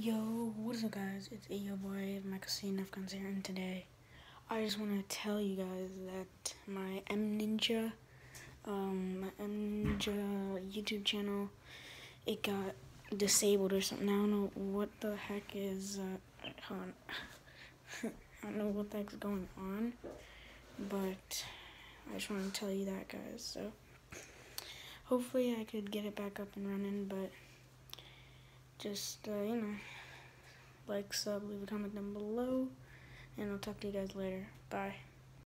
Yo, what is up guys? It's your boy Maxine Afghans here and today I just want to tell you guys that my M Ninja um my M Ninja YouTube channel it got disabled or something. I don't know what the heck is uh. I don't know what the heck's going on. But I just want to tell you that guys. So hopefully I could get it back up and running but just, uh, you know, like, sub, leave a comment down below, and I'll talk to you guys later. Bye.